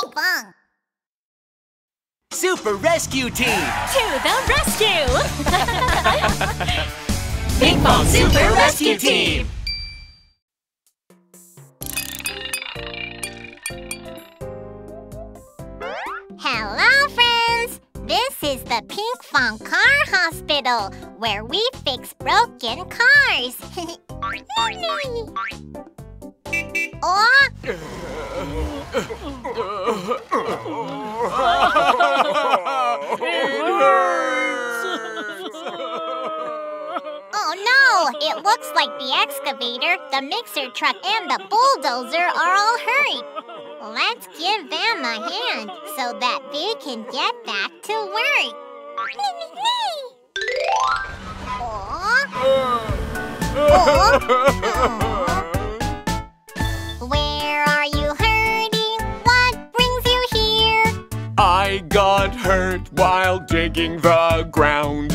Pinkfong. Super Rescue Team! To the rescue! Pinkfong Super Rescue Team! Hello, friends! This is the Pinkfong Car Hospital, where we fix broken cars. oh! Oh no! It looks like the excavator, the mixer truck, and the bulldozer are all hurt. Let's give them a hand so that they can get back to work. Aw. Hurt while digging the ground.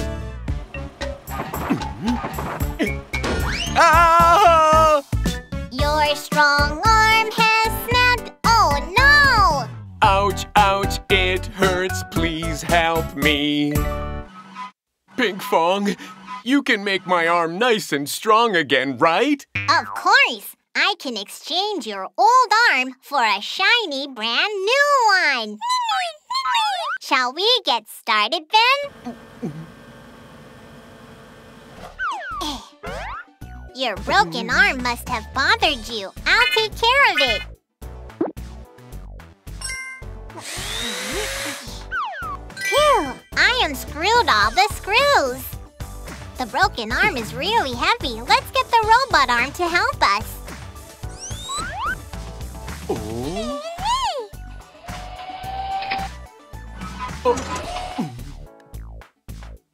ah! Your strong arm has snapped. Oh no! Ouch, ouch, it hurts. Please help me. Pinkfong, you can make my arm nice and strong again, right? Of course! I can exchange your old arm for a shiny brand new one. Shall we get started then? Eh. Your broken arm must have bothered you. I'll take care of it. Phew! I unscrewed all the screws. The broken arm is really heavy. Let's get the robot arm to help us.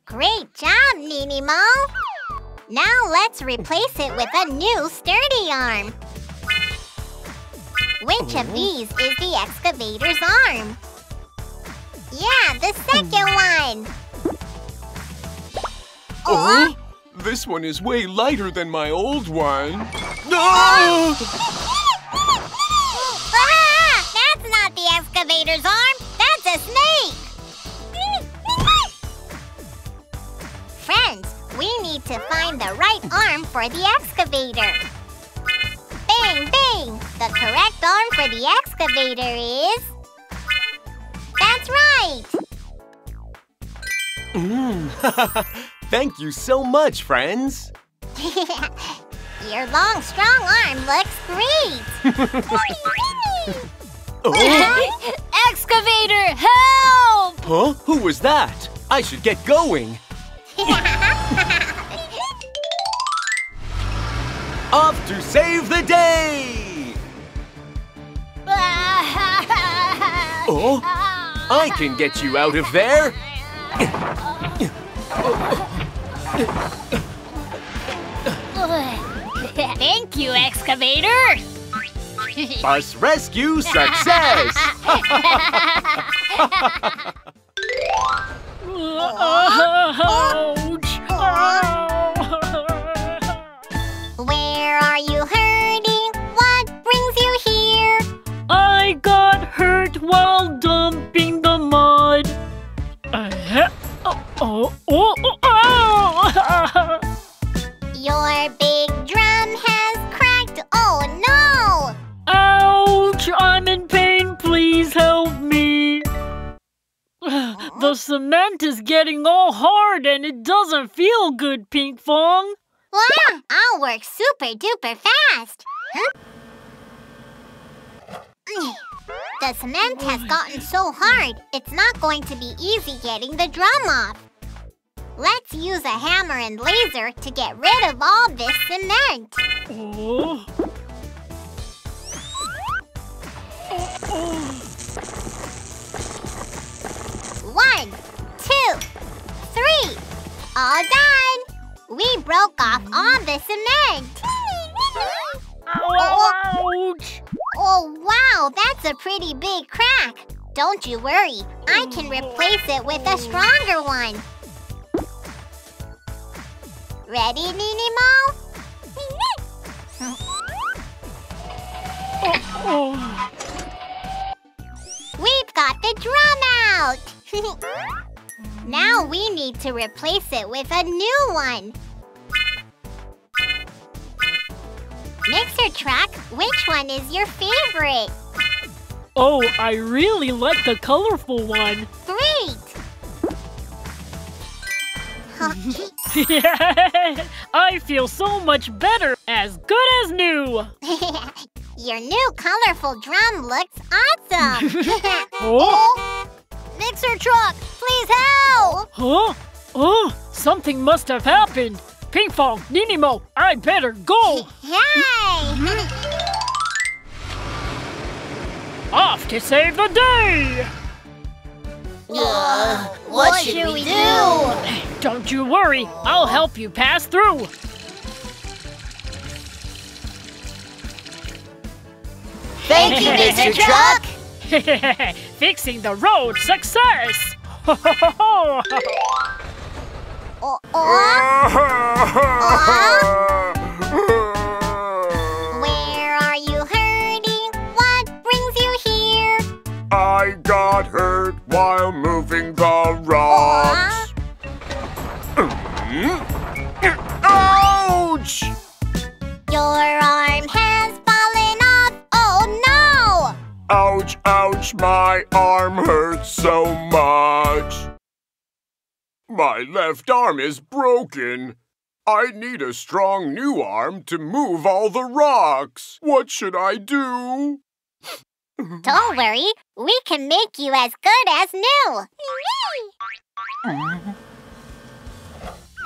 Great job, Ninimo! Now let's replace it with a new sturdy arm. Which of these is the excavator's arm? Yeah, the second one! Oh? This one is way lighter than my old one. No! Ah! That's not the excavator's arm! That's a snake! We need to find the right arm for the excavator. Bang, bang! The correct arm for the excavator is... That's right! Mm. Thank you so much, friends. Your long, strong arm looks great! Oh? Excavator, help! Huh? Who was that? I should get going. Off to save the day! Oh? I can get you out of there. Thank you, excavator! Bus rescue success! Ouch! Where oh, oh. The cement is getting all hard and it doesn't feel good, Pinkfong. Wow, I'll work super duper fast. Huh? The cement has gotten so hard, it's not going to be easy getting the drum off. Let's use a hammer and laser to get rid of all this cement. Oh. One, We broke off all the cement. Oh, Ouch! oh, wow, that's a pretty big crack. Don't you worry. I can replace it with a stronger one. Ready, Nini Mo? Oh. got the drum out! now we need to replace it with a new one. Mixer truck, which one is your favorite? Oh, I really like the colorful one. Great! I feel so much better, as good as new. Your new colorful drum looks awesome! Oh. oh, Mixer truck, please help! huh? Oh, something must have happened. Pinkfong, Ninimo, I better go. Hey! Off to save the day. what should we do? Don't you worry, I'll help you pass through. Thank you, Mr. truck! Fixing the road, success! Oh, oh, oh, where are you hurting? What brings you here? I got hurt while moving the rocks. Ouch! Your arm has fallen off. Oh no! Ouch, ouch, my arm hurts so much. My left arm is broken. I need a strong new arm to move all the rocks. What should I do? Don't worry, we can make you as good as new.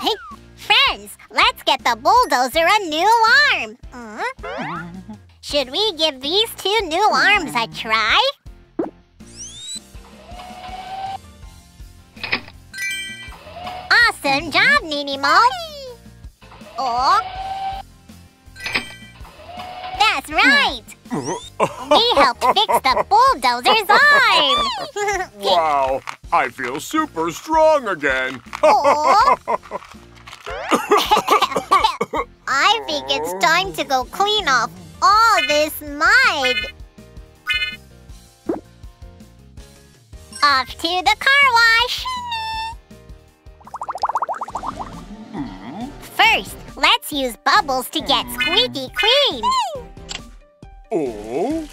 hey, friends, let's get the bulldozer a new arm. Uh, Should we give these two new arms a try? Awesome job, Ninimo. Oh. That's right. We helped fix the bulldozer's arm. Wow, I feel super strong again. Oh. I think it's time to go clean off all this mud. Off to the car wash. Let's use bubbles to get squeaky clean. Oh?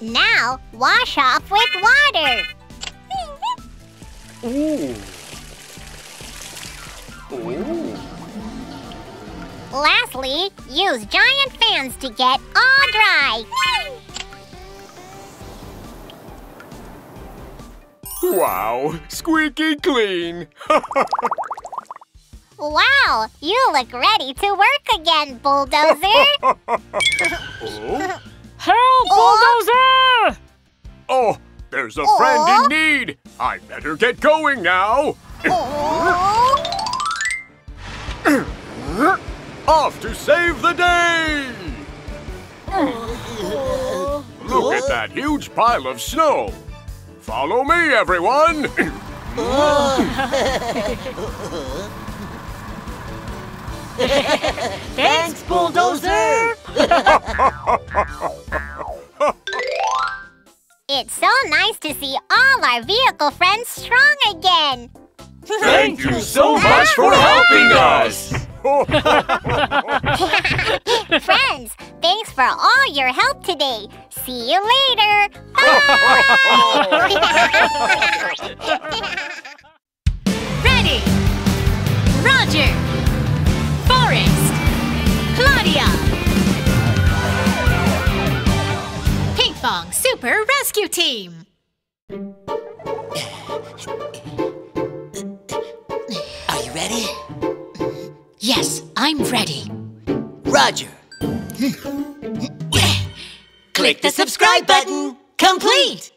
Now, wash off with water. Ooh. Ooh. Lastly, use giant fans to get all dry. Wow, squeaky clean. Wow, you look ready to work again, Bulldozer. Help, oh. bulldozer! Oh, there's a friend in oh. need. I better get going now. oh, Off to save the day! Oh. Look at that huge pile of snow. Follow me, everyone. Thanks, Bulldozer! it's so nice to see all our vehicle friends strong again. Thank you so much for helping us! Friends, thanks for all your help today. See you later. Bye. Ready! Roger! Forrest! Cloudia! Pinkfong Super Rescue Team! Are you ready? Yes, I'm ready. Roger. Click the subscribe button. Complete.